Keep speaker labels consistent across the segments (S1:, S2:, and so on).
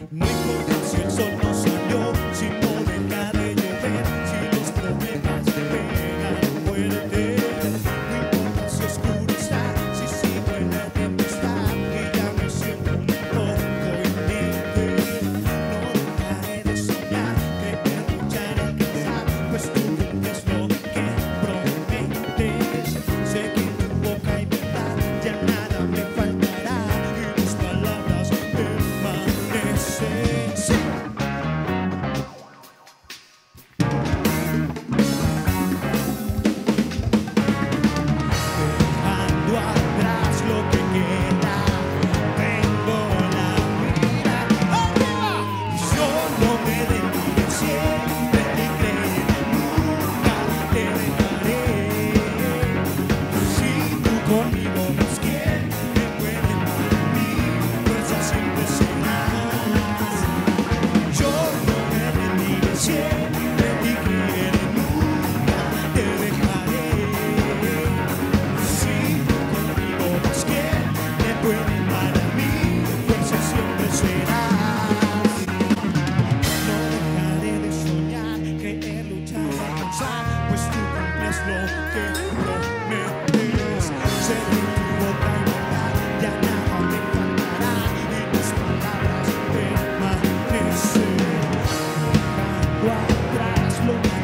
S1: No importa si el sol no salió,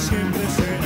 S1: siempre será.